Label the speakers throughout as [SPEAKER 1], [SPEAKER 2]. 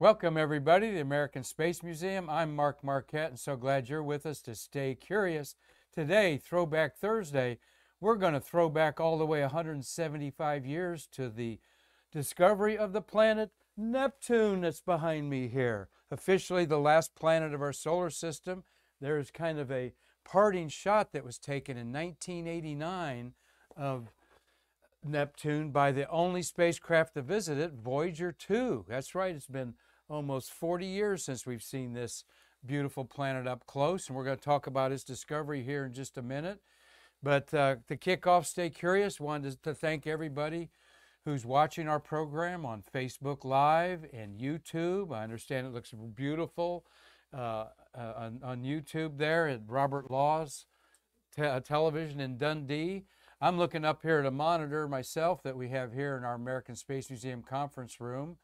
[SPEAKER 1] Welcome, everybody, to the American Space Museum. I'm Mark Marquette, and so glad you're with us to stay curious. Today, Throwback Thursday, we're going to throw back all the way 175 years to the discovery of the planet Neptune that's behind me here. Officially, the last planet of our solar system. There's kind of a parting shot that was taken in 1989 of Neptune by the only spacecraft to visit it, Voyager 2. That's right, it's been almost 40 years since we've seen this beautiful planet up close, and we're going to talk about its discovery here in just a minute. But uh, to kick off Stay Curious, wanted to thank everybody who's watching our program on Facebook Live and YouTube. I understand it looks beautiful uh, uh, on, on, YouTube there at Robert Laws te uh, Television in Dundee. I'm looking up here at a monitor myself that we have here in our American Space Museum conference room.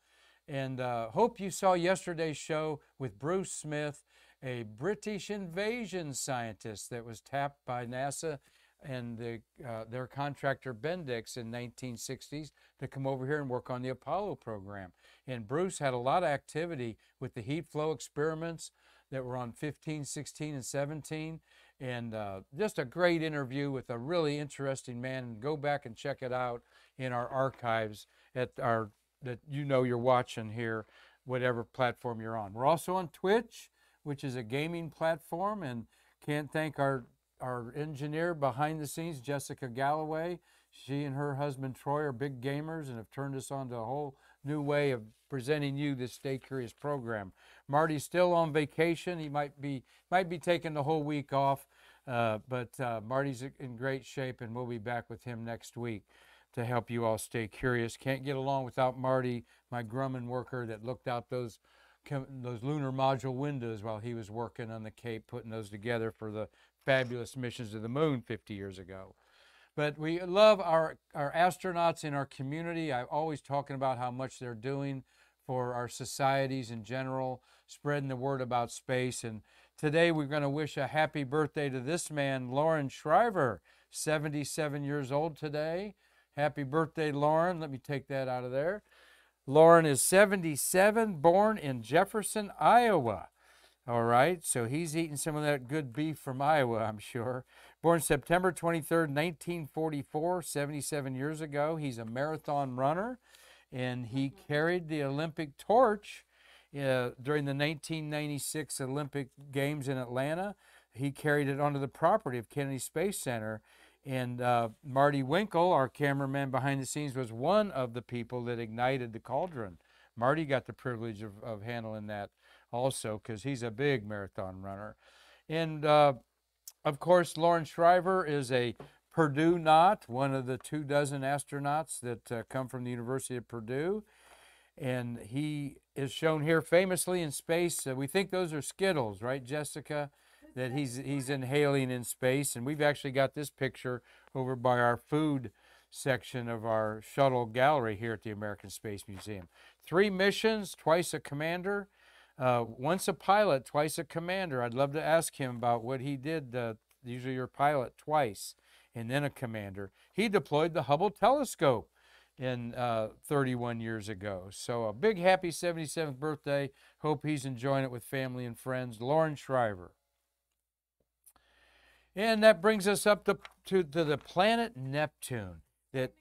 [SPEAKER 1] And uh, hope you saw yesterday's show with Bruce Smith, a British invasion scientist that was tapped by NASA and the, uh, their contractor Bendix in 1960s to come over here and work on the Apollo program. And Bruce had a lot of activity with the heat flow experiments that were on 15, 16, and 17. And uh, just a great interview with a really interesting man. Go back and check it out in our archives at our that you know you're watching here, whatever platform you're on. We're also on Twitch, which is a gaming platform, and can't thank our our engineer behind the scenes, Jessica Galloway. She and her husband Troy are big gamers and have turned us on to a whole new way of presenting you this Stay Curious program. Marty's still on vacation. He might be might be taking the whole week off, uh, but uh, Marty's in great shape, and we'll be back with him next week to help you all stay curious. Can't get along without Marty, my Grumman worker that looked out those those lunar module windows while he was working on the Cape, putting those together for the fabulous missions to the moon 50 years ago. But we love our, our astronauts in our community. I'm always talking about how much they're doing for our societies in general, spreading the word about space. And today we're going to wish a happy birthday to this man, Loren Shriver, 77 years old today. Happy birthday, Loren. Let me take that out of there. Loren is 77, born in Jefferson, Iowa. All right, so he's eating some of that good beef from Iowa, I'm sure. Born September 23rd, 1944, 77 years ago. He's a marathon runner, and he carried the Olympic torch uh, during the 1996 Olympic Games in Atlanta. He carried it onto the property of Kennedy Space Center and uh, Marty Winkel, our cameraman behind the scenes, was one of the people that ignited the cauldron. Marty got the privilege of, of handling that also because he's a big marathon runner. And uh, of course, Loren Shriver is a Purdue Knot, one of the two dozen astronauts that uh, come from the University of Purdue. And he is shown here famously in space. Uh, we think those are Skittles, right, Jessica? That he's he's inhaling in space. And we've actually got this picture over by our food section of our shuttle gallery here at the American Space Museum. Three missions, twice a commander, uh, once a pilot, twice a commander. I'd love to ask him about what he did. Uh, usually you're pilot twice and then a commander. He deployed the Hubble telescope in uh, 31 years ago. So a big happy 77th birthday. Hope he's enjoying it with family and friends. Loren Shriver. And that brings us up to, to, to the planet Neptune. That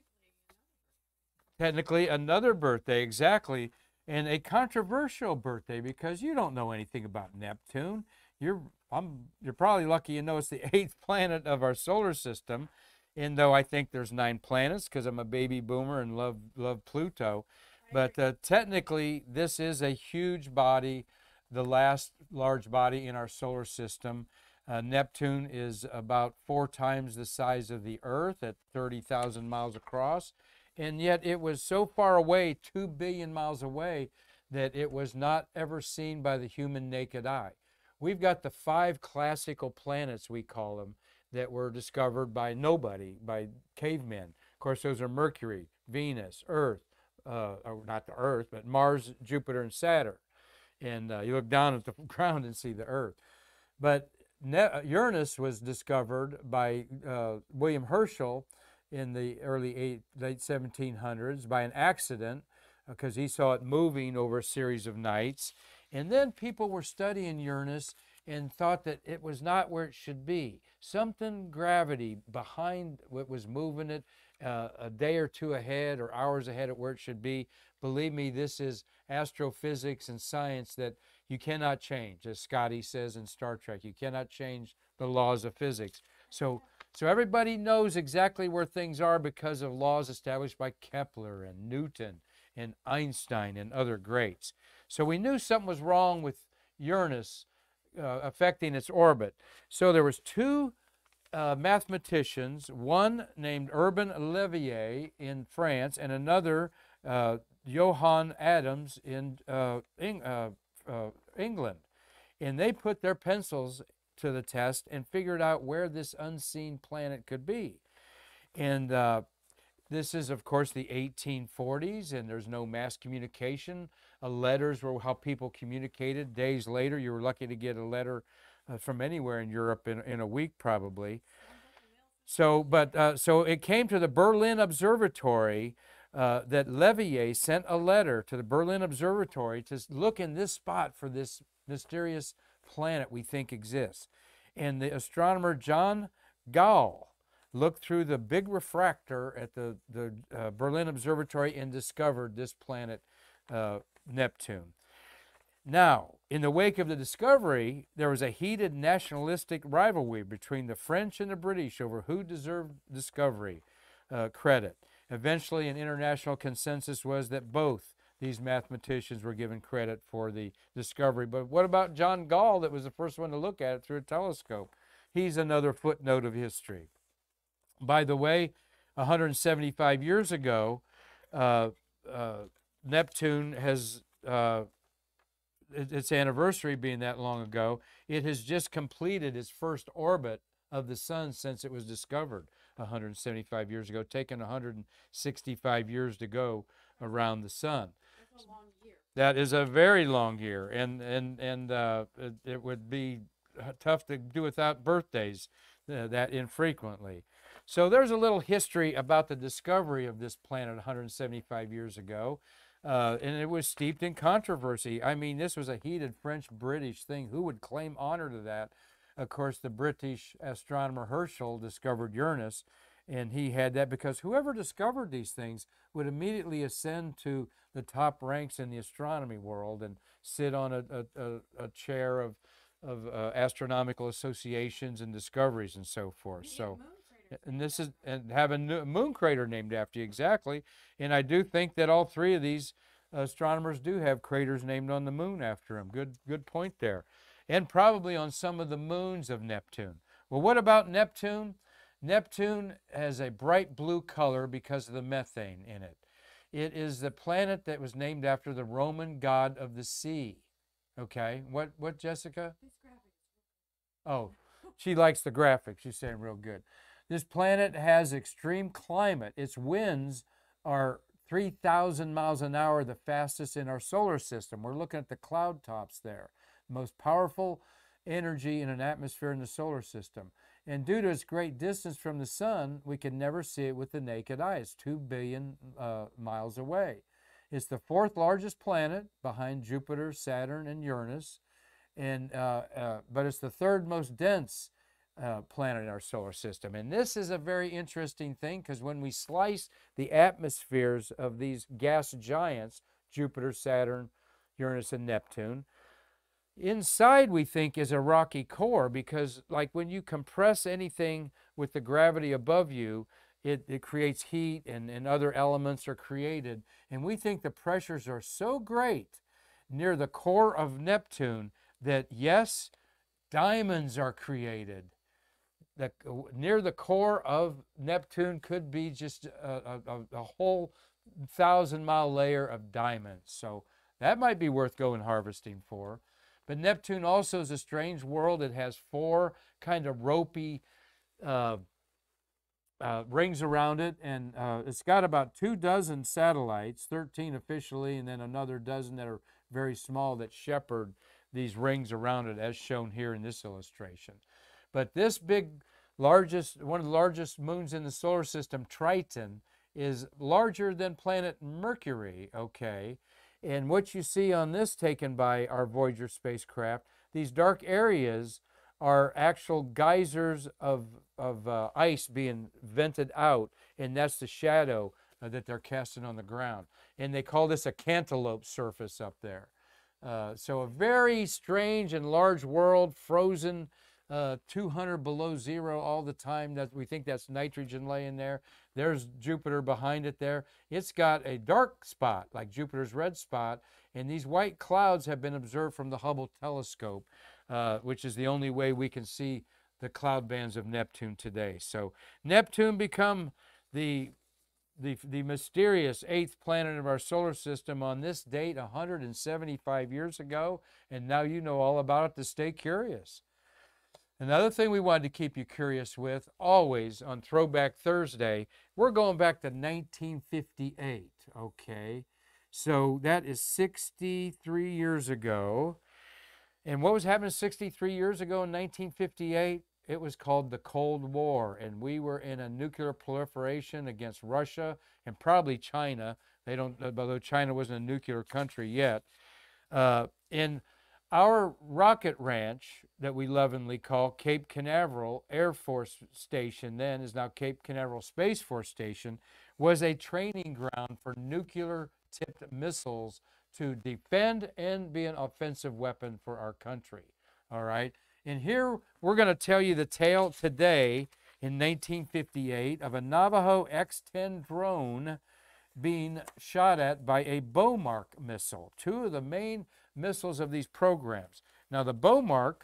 [SPEAKER 1] technically another birthday, exactly, and a controversial birthday because you don't know anything about Neptune. You're I'm you're probably lucky you know it's the eighth planet of our solar system, and though I think there's nine planets because I'm a baby boomer and love love Pluto, but uh, technically this is a huge body, the last large body in our solar system. Uh, Neptune is about four times the size of the Earth at 30,000 miles across. And yet it was so far away, 2 billion miles away, that it was not ever seen by the human naked eye. We've got the five classical planets, we call them, that were discovered by nobody, by cavemen. Of course, those are Mercury, Venus, Earth, uh, not the Earth, but Mars, Jupiter, and Saturn. And uh, you look down at the ground and see the Earth. But Uranus was discovered by uh, William Herschel in the early eight, late 1700s by an accident. because he saw it moving over a series of nights. And then people were studying Uranus and thought that it was not where it should be. Something gravity behind what was moving it uh, a day or two ahead or hours ahead of where it should be. Believe me, this is astrophysics and science that you cannot change, as Scotty says in Star Trek. You cannot change the laws of physics. So, so everybody knows exactly where things are because of laws established by Kepler and Newton and Einstein and other greats. So we knew something was wrong with Uranus uh, affecting its orbit. So there was two uh, mathematicians, one named Urban Leverrier in France and another uh, Johann Adams in uh, uh, uh, England. And they put their pencils to the test and figured out where this unseen planet could be. And this is, of course, the 1840s, and there's no mass communication. Uh, letters were how people communicated. Days later, you were lucky to get a letter uh, from anywhere in Europe in, in a week, probably. So, but uh, so it came to the Berlin Observatory uh, that Leverrier sent a letter to the Berlin Observatory to look in this spot for this mysterious planet we think exists. And the astronomer John Galle looked through the big refractor at the, the uh, Berlin Observatory and discovered this planet, uh, Neptune. Now, in the wake of the discovery, there was a heated nationalistic rivalry between the French and the British over who deserved discovery uh, credit. Eventually, an international consensus was that both these mathematicians were given credit for the discovery. But what about John Galle, that was the first one to look at it through a telescope? He's another footnote of history. By the way, 175 years ago, uh, uh, Neptune has, uh, its anniversary being that long ago, it has just completed its first orbit of the sun since it was discovered 175 years ago, taken 165 years to go around the sun. That is a very long year, and and and uh, it, it, would be tough to do without birthdays uh, that infrequently. So there's a little history about the discovery of this planet 175 years ago. Uh, and it was steeped in controversy. I mean, this was a heated French British thing. Who would claim honor to that? Of course, the British astronomer Herschel discovered Uranus, and he had that because whoever discovered these things would immediately ascend to the top ranks in the astronomy world and sit on a, a, a chair of, of uh, astronomical associations and discoveries and so forth. So and this is and have a moon crater named after you exactly. And I do think that all three of these astronomers do have craters named on the moon after them. Good, good point there. And probably on some of the moons of Neptune. Well, what about Neptune? Neptune has a bright blue color because of the methane in it. It is the planet that was named after the Roman god of the sea. Okay, what what Jessica? Oh, she likes the graphics. She's saying real good. This planet has extreme climate. Its winds are 3,000 miles an hour, the fastest in our solar system. We're looking at the cloud tops there. Most powerful energy in an atmosphere in the solar system. And due to its great distance from the sun, we can never see it with the naked eye. It's 2 billion uh, miles away. It's the fourth largest planet behind Jupiter, Saturn, and Uranus. And, uh, uh, but it's the third most dense uh, planet in our solar system. And this is a very interesting thing because when we slice the atmospheres of these gas giants, Jupiter, Saturn, Uranus, and Neptune, inside we think is a rocky core because like when you compress anything with the gravity above you, it, it creates heat and, and other elements are created. And we think the pressures are so great near the core of Neptune that yes, diamonds are created the, near the core of Neptune could be just a, a, a, whole thousand mile layer of diamonds. So that might be worth going harvesting for. But Neptune also is a strange world. It has four kind of ropey uh, uh, rings around it, and uh, it's got about two dozen satellites, 13 officially, and then another dozen that are very small that shepherd these rings around it, as shown here in this illustration. But this big, largest, one of the largest moons in the solar system, Triton, is larger than planet Mercury, okay? And what you see on this taken by our Voyager spacecraft, these dark areas are actual geysers of, of uh, ice being vented out, and that's the shadow uh, that they're casting on the ground. And they call this a cantaloupe surface up there. Uh, so a very strange and large world, frozen uh, 200 below zero all the time. That we think that's nitrogen laying there. There's Jupiter behind it there. It's got a dark spot like Jupiter's red spot, and these white clouds have been observed from the Hubble telescope, uh, which is the only way we can see the cloud bands of Neptune today. So Neptune become the the, the mysterious eighth planet of our solar system on this date 175 years ago, and now you know all about it to stay curious. Another thing we wanted to keep you curious with, always on Throwback Thursday, we're going back to 1958, okay? So that is 63 years ago. And what was happening 63 years ago in 1958? It was called the Cold War, and we were in a nuclear proliferation against Russia and probably China. They don't, although China wasn't a nuclear country yet. Uh, in our rocket ranch that we lovingly call Cape Canaveral Air Force Station, then is now Cape Canaveral Space Force Station, was a training ground for nuclear tipped missiles to defend and be an offensive weapon for our country. All right. And here we're going to tell you the tale today in 1958 of a Navaho X 10 drone being shot at by a Bomarc missile, two of the main missiles of these programs. Now, the Bomarc,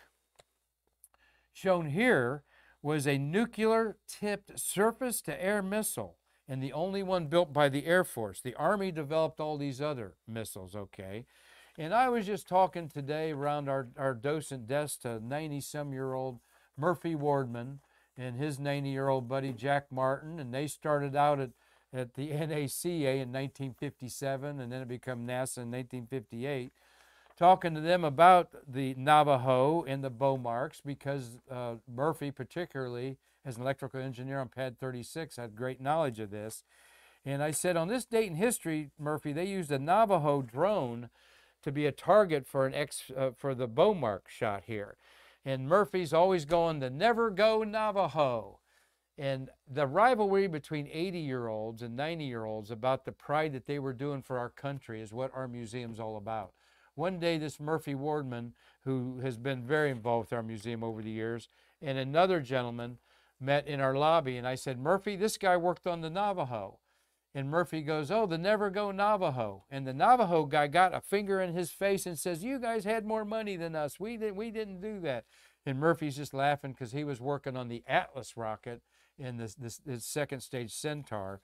[SPEAKER 1] shown here, was a nuclear tipped surface to air missile and the only one built by the Air Force. The Army developed all these other missiles, okay? And I was just talking today around our, our docent desk to 90 some year old Murphy Wardman and his 90 year old buddy Jack Martin. And they started out at, at the NACA in 1957 and then it became NASA in 1958. Talking to them about the Navaho and the Bomarcs because uh, Murphy, particularly as an electrical engineer on Pad 36, had great knowledge of this. And I said, on this date in history, Murphy, they used a Navaho drone to be a target for an ex uh, for the Bomarc shot here. And Murphy's always going to never go Navaho. And the rivalry between 80 year olds and 90 year olds about the pride that they were doing for our country is what our museum's all about. One day, this Murphy Wardman, who has been very involved with our museum over the years, and another gentleman met in our lobby. And I said, Murphy, this guy worked on the Navaho. And Murphy goes, Oh, the Never Go Navaho. And the Navaho guy got a finger in his face and says, You guys had more money than us. We, did, we didn't do that. And Murphy's just laughing because he was working on the Atlas rocket in this, this, this, second stage Centaur.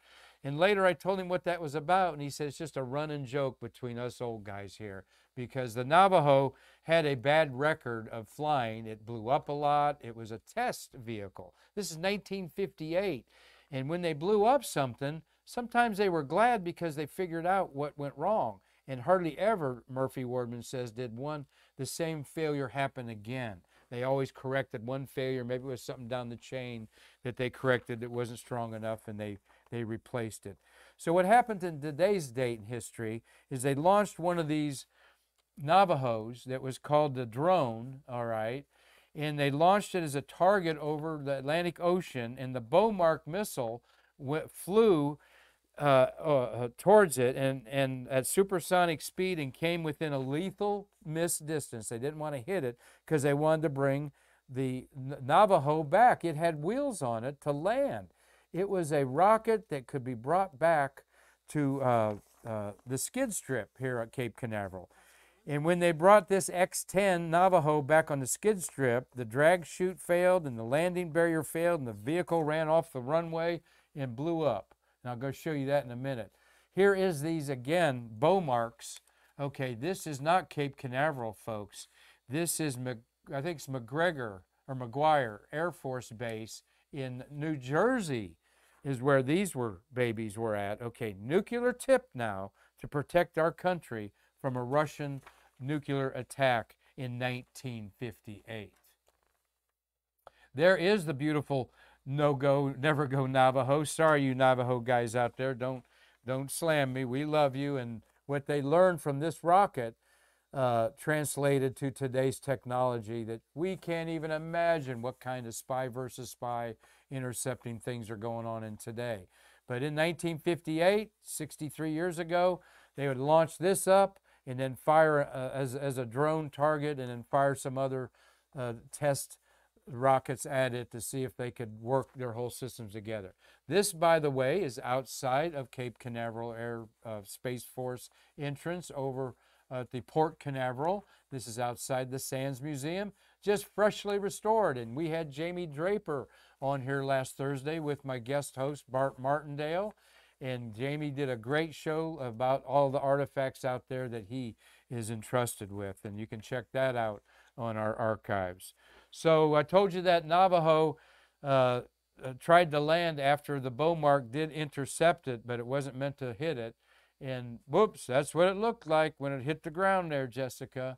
[SPEAKER 1] And later I told him what that was about. And he said, It's just a running joke between us old guys here because the Navaho had a bad record of flying. It blew up a lot, it was a test vehicle. This is 1958. And when they blew up something, Sometimes they were glad because they figured out what went wrong. And hardly ever, Murphy Wardman says, did one the same failure happen again. They always corrected one failure. Maybe it was something down the chain that they corrected that wasn't strong enough and they, they replaced it. So what happened in today's date in history is they launched one of these Navahos that was called the drone, all right, and they launched it as a target over the Atlantic Ocean, and the Bomarc missile went, flew uh, uh, uh, towards it and, and at supersonic speed and came within a lethal miss distance. They didn't want to hit it because they wanted to bring the Navaho back. It had wheels on it to land. It was a rocket that could be brought back to uh, uh the skid strip here at Cape Canaveral. And when they brought this X 10 Navaho back on the skid strip, the drag chute failed and the landing barrier failed, and the vehicle ran off the runway and blew up. And I'll go show you that in a minute. Here is these again, Bomarcs. Okay, this is not Cape Canaveral, folks. This is, I think it's McGregor or McGuire Air Force Base in New Jersey is where these were babies were at. Okay, nuclear tip now to protect our country from a Russian nuclear attack in 1958. There is the beautiful no go, never go Navaho. Sorry, you Navaho guys out there. Don't don't slam me. We love you. And what they learned from this rocket uh, translated to today's technology that we can't even imagine what kind of spy versus spy intercepting things are going on in today. But in 1958, 63 years ago, they would launch this up and then fire uh, as, as a drone target and then fire some other uh, test rockets at it to see if they could work their whole systems together. This, by the way, is outside of Cape Canaveral Air uh, Space Force entrance over at the Port Canaveral. This is outside the Sands Museum, just freshly restored. And we had Jamie Draper on here last Thursday with my guest host, Bart Martindale. And Jamie did a great show about all the artifacts out there that he is entrusted with. And you can check that out on our archives. So I told you that Navaho uh, uh, tried to land after the Bomarc did intercept it, but it wasn't meant to hit it. And whoops, that's what it looked like when it hit the ground there, Jessica.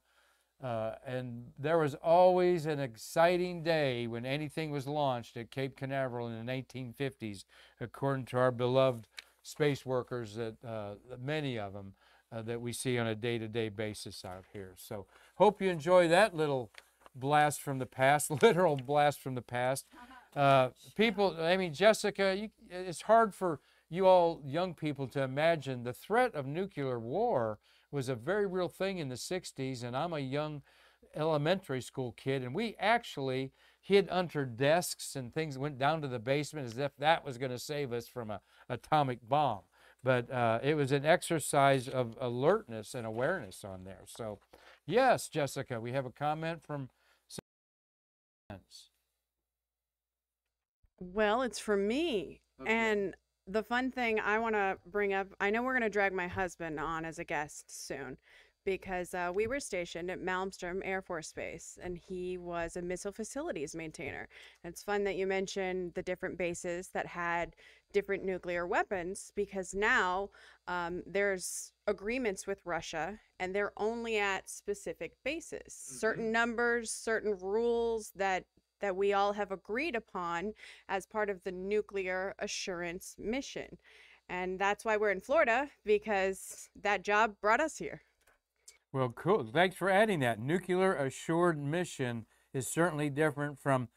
[SPEAKER 1] Uh, and there was always an exciting day when anything was launched at Cape Canaveral in the 1950s, according to our beloved space workers, that uh, many of them uh, that we see on a day-to-day basis out here. So hope you enjoy that little blast from the past, literal blast from the past. Uh, people, I mean, Jessica, you, it's hard for you all young people to imagine the threat of nuclear war was a very real thing in the 60s, and I'm a young elementary school kid, and we actually hid under desks and things went down to the basement as if that was going to save us from an atomic bomb. But uh, it was an exercise of alertness and awareness on there. So, yes, Jessica, we have a comment from.
[SPEAKER 2] Well, it's from me. Okay. And the fun thing I want to bring up I know we're going to drag my husband on as a guest soon because uh, we were stationed at Malmstrom Air Force Base and he was a missile facilities maintainer. And it's fun that you mentioned the different bases that had different nuclear weapons because now um, there's agreements with Russia and they're only at specific bases, mm-hmm. certain numbers, certain rules that that we all have agreed upon as part of the nuclear assurance mission. And that's why we're in Florida because that job brought us here.
[SPEAKER 1] Well, cool. Thanks for adding that. Nuclear assured mission is certainly different from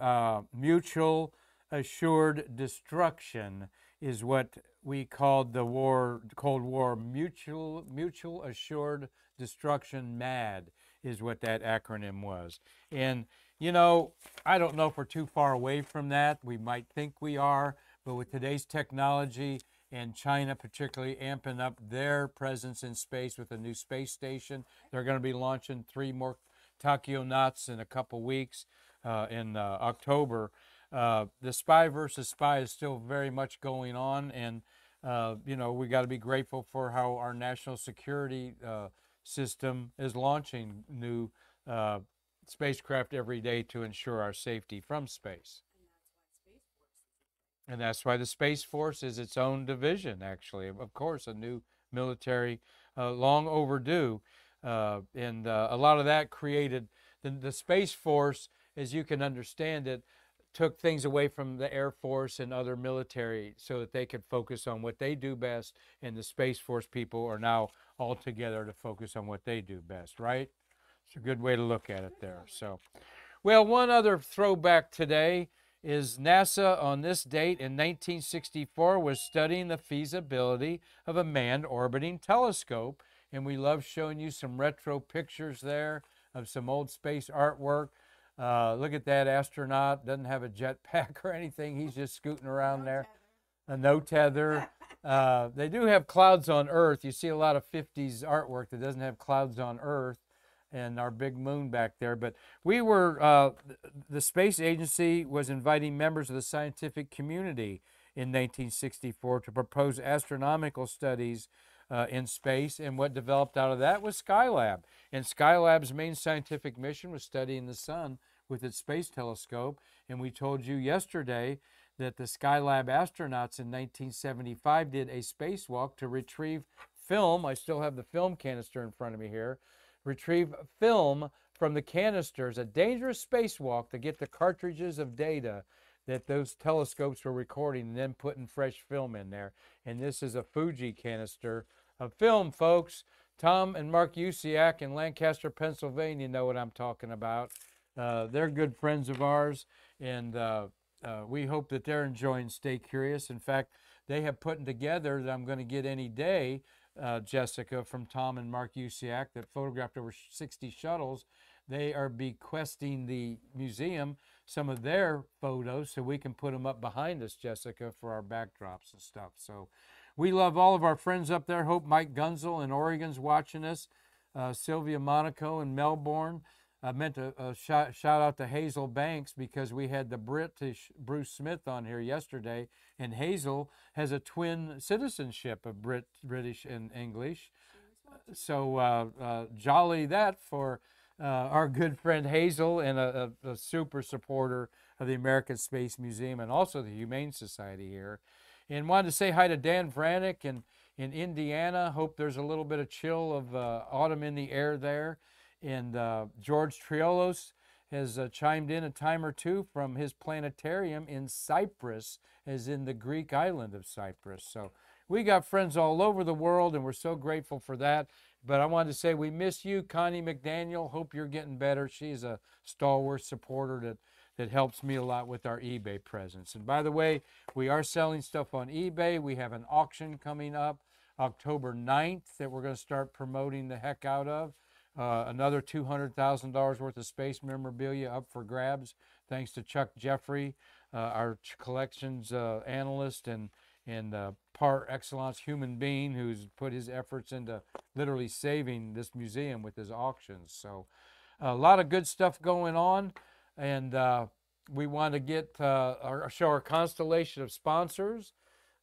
[SPEAKER 1] uh, mutual assured destruction is what we called the war cold war mutual mutual assured destruction mad is what that acronym was and you know, I don't know if we're too far away from that. We might think we are, but with today's technology and China particularly amping up their presence in space with a new space station, they're going to be launching three more taikonauts in a couple weeks uh, in uh, October. Uh, the spy versus spy is still very much going on, and uh, you know we got to be grateful for how our national security uh, system is launching new uh, spacecraft every day to ensure our safety from space. And that's why the Space Force is its own division, actually. Of course, a new military, uh, long overdue. Uh, and uh, a lot of that created the, the Space Force, as you can understand it, took things away from the Air Force and other military so that they could focus on what they do best. And the Space Force people are now all together to focus on what they do best, right? It's a good way to look at it there. So, well, one other throwback today is NASA on this date in 1964 was studying the feasibility of a manned orbiting telescope. And we love showing you some retro pictures there of some old space artwork. Uh, look at that astronaut, doesn't have a jetpack or anything. He's just scooting around there. A no tether. Uh, they do have clouds on Earth. You see a lot of 50s artwork that doesn't have clouds on Earth and our big moon back there. But we were, uh, the space agency was inviting members of the scientific community in 1964 to propose astronomical studies uh, in space. And what developed out of that was Skylab. And Skylab's main scientific mission was studying the sun with its space telescope. And we told you yesterday that the Skylab astronauts in 1975 did a spacewalk to retrieve film. I still have the film canister in front of me here retrieve film from the canisters, a dangerous spacewalk to get the cartridges of data that those telescopes were recording and then putting fresh film in there. And this is a Fuji canister of film, folks. Tom and Mark Usiak in Lancaster, Pennsylvania know what I'm talking about. Uh, they're good friends of ours, and uh, uh, we hope that they're enjoying Stay Curious. In fact, they have put together that I'm going to get any day, uh, Jessica, from Tom and Mark Usiak, that photographed over 60 shuttles. They are bequesting the museum some of their photos so we can put them up behind us, Jessica, for our backdrops and stuff. So we love all of our friends up there. Hope Mike Gunzel in Oregon's watching us, uh, Sylvia Monaco in Melbourne. I meant to uh, shout, shout out to Hazel Banks because we had the British Bruce Smith on here yesterday, and Hazel has a twin citizenship of Brit, British and English. So uh, uh, jolly that for uh, our good friend Hazel and a, a, a, super supporter of the American Space Museum and also the Humane Society here. And wanted to say hi to Dan Vranick in, in Indiana. Hope there's a little bit of chill of uh, autumn in the air there. And uh, George Triolos has uh, chimed in a time or two from his planetarium in Cyprus, as in the Greek island of Cyprus. So we got friends all over the world, and we're so grateful for that. But I wanted to say we miss you, Connie McDaniel. Hope you're getting better. She's a stalwart supporter that, that helps me a lot with our eBay presence. And by the way, we are selling stuff on eBay. We have an auction coming up October 9th that we're going to start promoting the heck out of. Uh, another $200,000 worth of space memorabilia up for grabs, thanks to Chuck Jeffrey, uh, our collections uh, analyst and and uh, par excellence human being who's put his efforts into literally saving this museum with his auctions. So a lot of good stuff going on, and uh, we want to get our, show our constellation of sponsors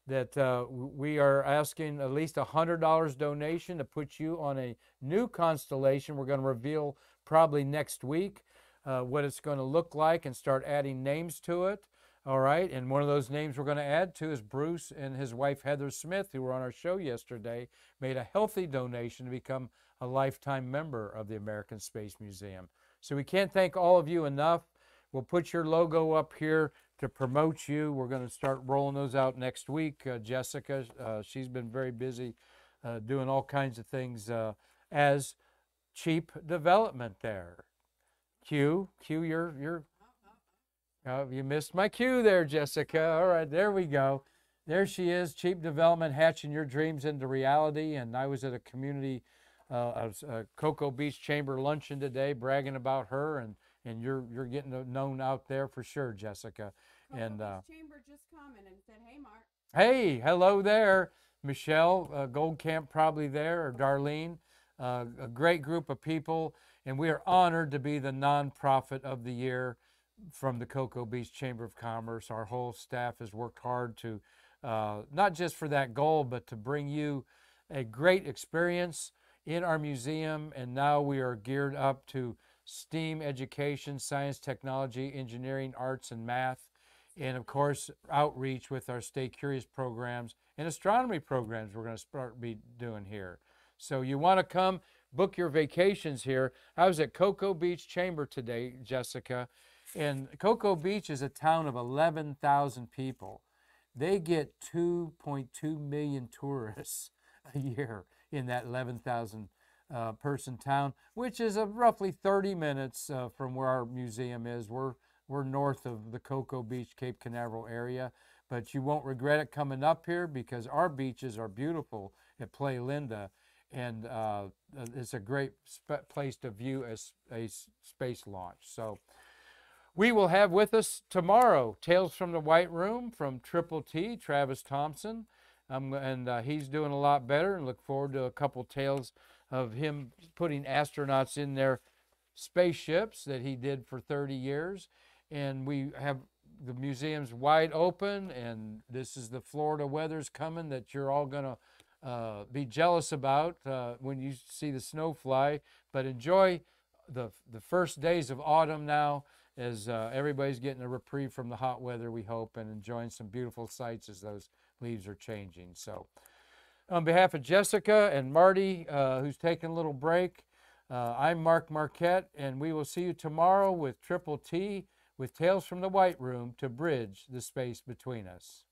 [SPEAKER 1] that uh, we are asking at least a $100 donation to put you on a new constellation. We're going to reveal probably next week uh, what it's going to look like and start adding names to it. All right, and one of those names we're going to add to is Bruce and his wife Heather Smith, who were on our show yesterday, made a healthy donation to become a lifetime member of the American Space Museum. So we can't thank all of you enough. We'll put your logo up here to promote you. We're going to start rolling those out next week. Uh, Jessica, uh, she's been very busy uh, doing all kinds of things uh, as Cheep Development there. Q, Q, you're you're Oh, you missed my cue there, Jessica. All right, there we go. There she is, Cheep Development, hatching your dreams into reality. And I was at a community, uh, a Cocoa Beach Chamber luncheon today, bragging about her, and and you're you're getting known out there for sure, Jessica.
[SPEAKER 2] Cocoa
[SPEAKER 1] and
[SPEAKER 2] uh, Chamber just commented and said, "Hey, Mark."
[SPEAKER 1] Hey, hello there, Michelle uh, Goldcamp, probably there, or Darlene. Uh, a great group of people, and we are honored to be the nonprofit of the year from the Cocoa Beach Chamber of Commerce. Our whole staff has worked hard to uh, not just for that goal, but to bring you a great experience in our museum. And now we are geared up to STEAM education, science, technology, engineering, arts, and math. And of course, outreach with our Stay Curious programs and astronomy programs we're going to start be doing here. So you want to come book your vacations here. I was at Cocoa Beach Chamber today, Jessica, and Cocoa Beach is a town of 11,000 people. They get 2.2 million tourists a year in that 11,000 uh, person town, which is roughly 30 minutes uh, from where our museum is. We're, we're north of the Cocoa Beach, Cape Canaveral area, but you won't regret it coming up here because our beaches are beautiful at Playa Linda, and uh, it's a great place to view a, a space launch. So we will have with us tomorrow Tales from the White Room from Triple T, Travis Thompson. Um, and uh, he's doing a lot better and look forward to a couple tales of him putting astronauts in their spaceships that he did for 30 years. And we have the museum's wide open, and this is the Florida weather's coming that you're all going to uh, be jealous about uh, when you see the snow fly. But enjoy the, the first days of autumn now as uh, everybody's getting a reprieve from the hot weather, we hope, and enjoying some beautiful sights as those leaves are changing. So, on behalf of Jessica and Marty, uh, who's taking a little break, uh, I'm Mark Marquette, and we will see you tomorrow with Triple T with Tales from the White Room to bridge the space between us.